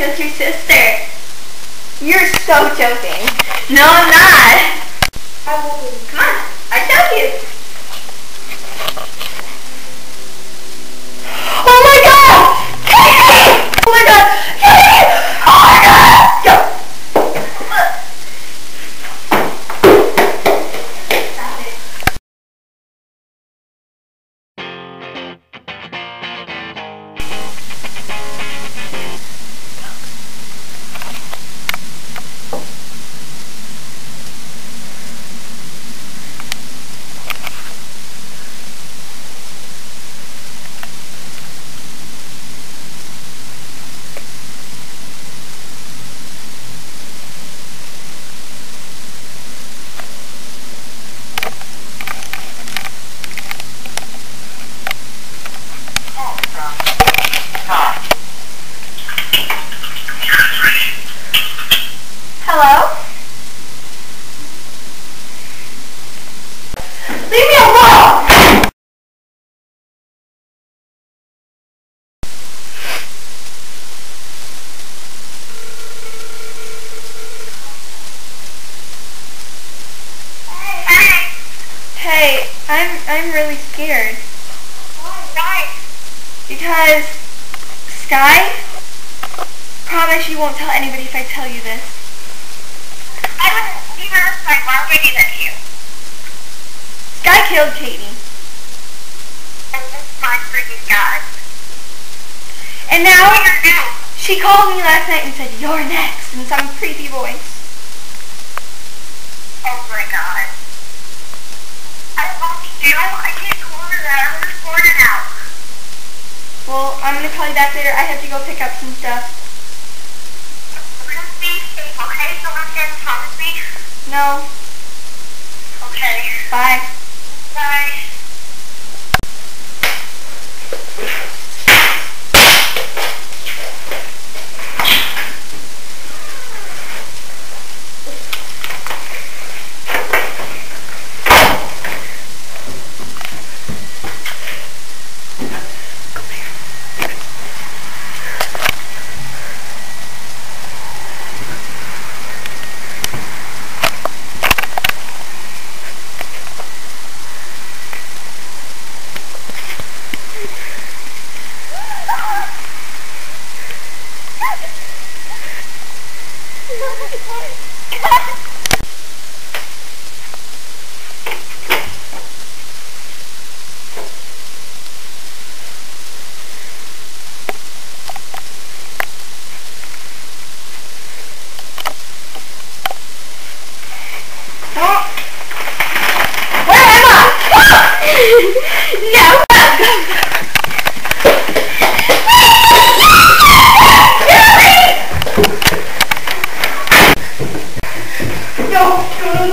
your sister. You're so joking. No, I'm not. I'm I'm really scared because Sky promise you won't tell anybody if I tell you this. I wouldn't be worse by marketing than you. Sky killed Katie. And this my freaking god. And now she called me last night and said, You're next in some creepy voice. Oh my god. I love you. I can't call her that. I'm recorded out. Well, I'm gonna call you back later. I have to go pick up some stuff. Safe, okay? Someone can promise me. No. Okay. Bye. Am I? no. No. no.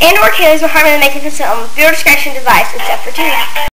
And or carries will harm the making consent on viewer discretion device except for two.